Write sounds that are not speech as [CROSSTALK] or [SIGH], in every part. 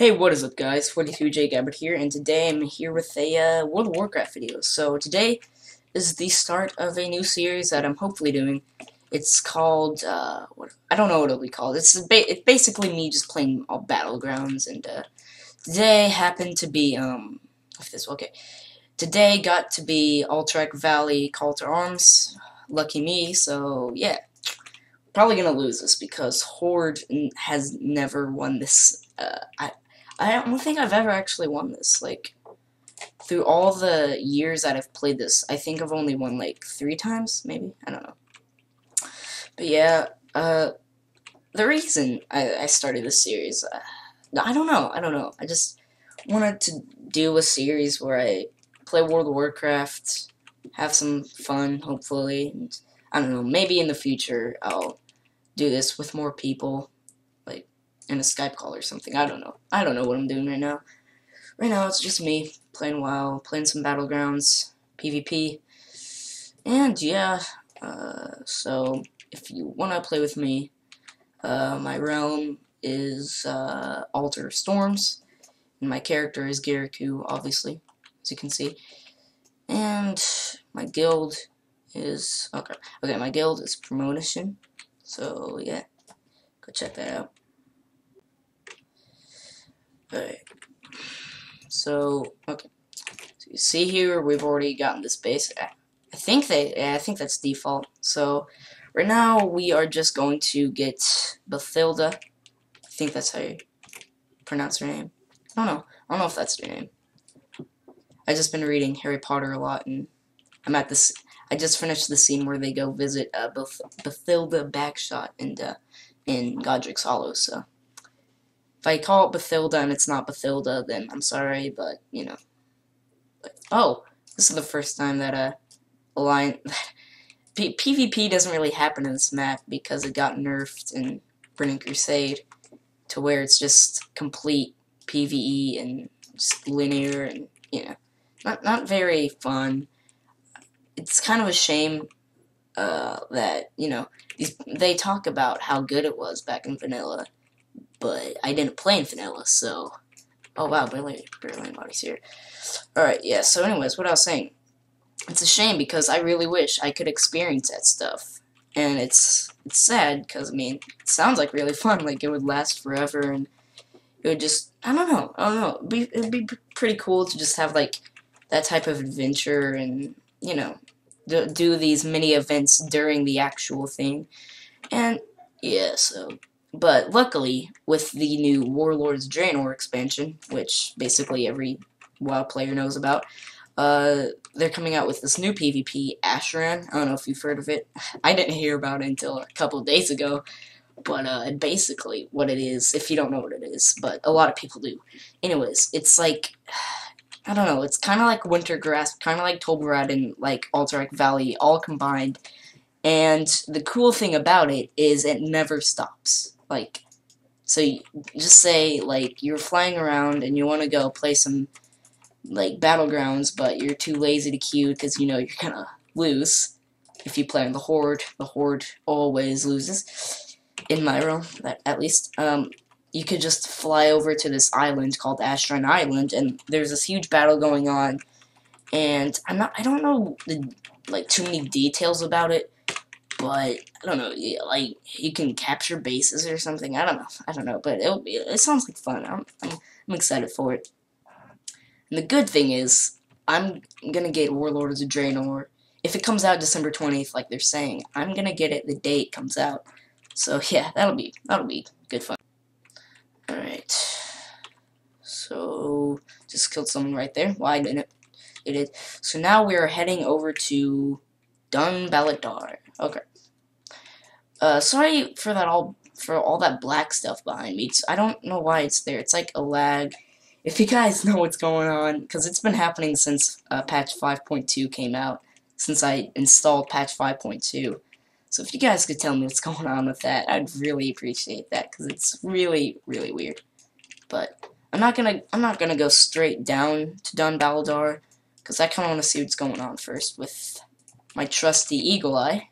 Hey, what is up guys? 42J Gabbard here, and today I'm here with a uh, World of Warcraft video. So today is the start of a new series that I'm hopefully doing. It's called, uh, what, I don't know what it'll be called. It's, ba it's basically me just playing all Battlegrounds, and uh, today happened to be, um, if this, okay. Today got to be Alterac Valley Call to Arms. Lucky me, so yeah. Probably gonna lose this because Horde has never won this. Uh, I I don't think I've ever actually won this. Like, through all the years that I've played this, I think I've only won, like, three times, maybe? I don't know. But yeah, uh, the reason I, I started this series, uh, I don't know, I don't know. I just wanted to do a series where I play World of Warcraft, have some fun, hopefully, and, I don't know, maybe in the future I'll do this with more people in a Skype call or something. I don't know. I don't know what I'm doing right now. Right now, it's just me playing WoW, playing some Battlegrounds, PvP, and yeah. Uh, so if you want to play with me, uh, my realm is uh, Altar Storms, and my character is Gariku, obviously, as you can see. And my guild is okay. Okay, my guild is Promotion. So yeah, go check that out. Alright. So, okay. So you see here, we've already gotten this base. I think they, I think that's default. So, right now, we are just going to get Bathilda. I think that's how you pronounce her name. I don't know. I don't know if that's her name. I've just been reading Harry Potter a lot, and I'm at this. I just finished the scene where they go visit uh, Bath Bathilda Bagshot and uh, in Godric's Hollow. So if I call it Bathilda and it's not Bathilda, then I'm sorry, but, you know. But, oh, this is the first time that a line... PvP [LAUGHS] doesn't really happen in this map because it got nerfed in Burning Crusade to where it's just complete PvE and just linear and, you know, not, not very fun. It's kind of a shame uh, that, you know, these, they talk about how good it was back in vanilla, but I didn't play in vanilla, so... Oh wow, barely, barely body's here. Alright, yeah, so anyways, what I was saying. It's a shame because I really wish I could experience that stuff. And it's it's sad because, I mean, it sounds like really [LAUGHS] fun, like it would last forever and it would just, I don't know, I don't know, it'd be, it'd be pretty cool to just have, like, that type of adventure and, you know, do, do these mini events during the actual thing. And, yeah, so but luckily, with the new Warlords Draenor expansion, which basically every WoW player knows about, uh, they're coming out with this new PvP, Ashran. I don't know if you've heard of it. [LAUGHS] I didn't hear about it until a couple days ago. But uh, basically, what it is, if you don't know what it is, but a lot of people do. Anyways, it's like, [SIGHS] I don't know, it's kind of like Wintergrasp, kind of like Tol Barad and like Alterac Valley, all combined. And the cool thing about it is it never stops. Like, so you just say, like, you're flying around and you want to go play some, like, battlegrounds, but you're too lazy to queue because you know you're gonna lose. If you play on the Horde, the Horde always loses. In my realm, at least. Um, you could just fly over to this island called Astron Island, and there's this huge battle going on. And I'm not, I don't know the, like, too many details about it, but I don't know, like you can capture bases or something. I don't know, I don't know, but it it sounds like fun. I'm, I'm I'm excited for it. And the good thing is, I'm gonna get Warlords of the Draenor if it comes out December 20th, like they're saying. I'm gonna get it the day it comes out. So yeah, that'll be that'll be good fun. All right. So just killed someone right there. Why well, didn't it? It did. So now we are heading over to Dun Balladar. Okay. Uh, sorry for that all for all that black stuff behind me. It's, I don't know why it's there. It's like a lag. If you guys [LAUGHS] know what's going on, because it's been happening since uh, patch 5.2 came out, since I installed patch 5.2. So if you guys could tell me what's [LAUGHS] going on with that, I'd really appreciate that, because it's really, really weird. But I'm not gonna, I'm not gonna go straight down to Dun Balladar, because I kind of want to see what's going on first with my trusty Eagle Eye.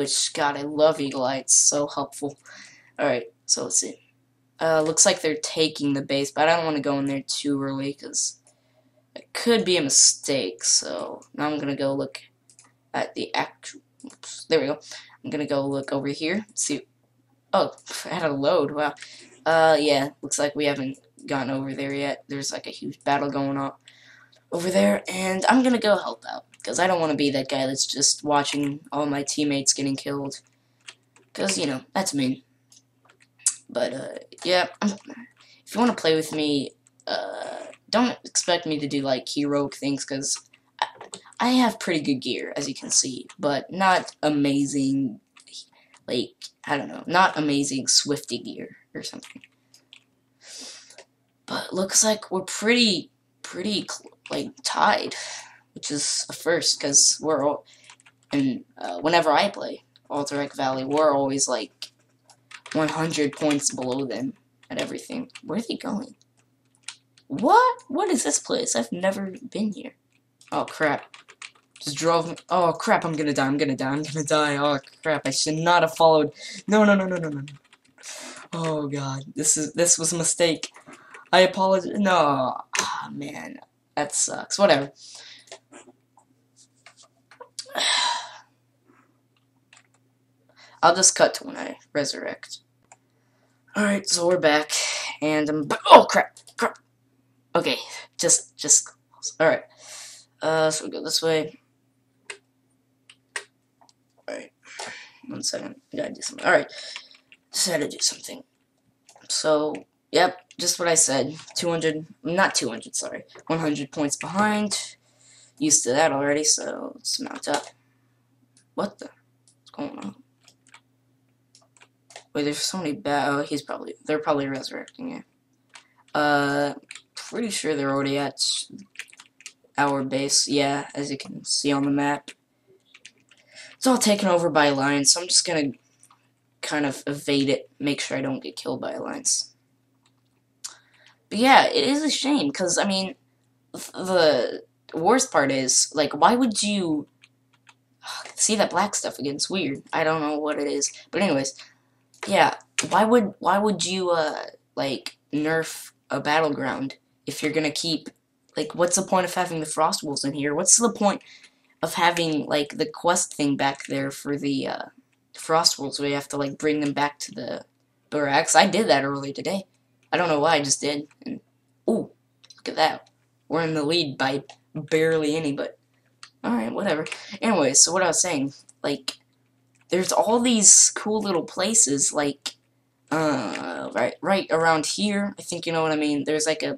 Which, God, I love Eagle Eye. It's so helpful. Alright, so let's see. Uh, looks like they're taking the base, but I don't want to go in there too early because it could be a mistake. So now I'm gonna go look at the actual. Oops, there we go. I'm gonna go look over here. See. Oh, [LAUGHS] I had a load. Wow. Uh, yeah. Looks like we haven't gotten over there yet. There's like a huge battle going on over there, and I'm gonna go help out because I don't want to be that guy that's just watching all my teammates getting killed. Because you know that's me. But uh, yeah, if you want to play with me, uh, don't expect me to do like heroic things because I, I have pretty good gear as you can see, but not amazing. Like I don't know, not amazing Swifty gear or something. But looks like we're pretty, pretty like tied, which is a first because we're all, and uh, whenever I play Alterac Valley, we're always like 100 points below them at everything. Where are they going? What? What is this place? I've never been here. Oh crap. Just drove me. Oh crap, I'm gonna die, I'm gonna die, I'm gonna die. Oh crap, I should not have followed. No, no, no, no, no, no. Oh god, this is this was a mistake. I apologize. No, oh, man, that sucks. Whatever. [SIGHS] I'll just cut to when I resurrect. Alright, so we're back, and I'm oh crap, crap. Okay, just, just, alright. Uh, so we go this way. Alright, one second, I gotta do something. Alright, just had to do something. So, yep, just what I said. 200, not 200, sorry. 100 points behind. Used to that already, so let's mount up. What the? What's going on? Wait, there's so many bad. Oh, he's probably. They're probably resurrecting it. Uh, pretty sure they're already at our base. Yeah, as you can see on the map. It's all taken over by lions, so I'm just gonna kind of evade it, make sure I don't get killed by lions. But yeah, it is a shame, because, I mean, the worst part is, like, why would you [SIGHS] see that black stuff again? It's weird. I don't know what it is. But anyways, yeah, why would why would you uh like nerf a battleground if you're gonna keep like what's the point of having the frost wolves in here? What's the point of having like the quest thing back there for the uh frost wolves where you have to like bring them back to the barracks? I did that earlier today. I don't know why I just did. And ooh, look at that. We're in the lead by barely any, but alright, whatever. Anyway, so what I was saying, like there's all these cool little places like uh right right around here I think you know what I mean there's like a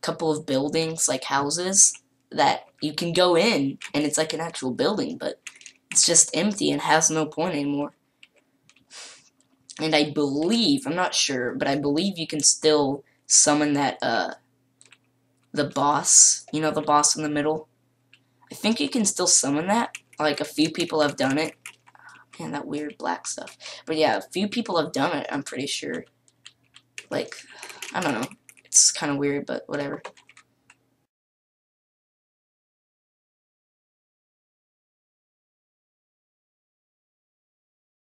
couple of buildings like houses that you can go in and it's like an actual building but it's just empty and has no point anymore and I believe I'm not sure but I believe you can still summon that uh the boss you know the boss in the middle I think you can still summon that like a few people have done it and that weird black stuff. But yeah, a few people have done it, I'm pretty sure. Like, I don't know. It's kind of weird, but whatever.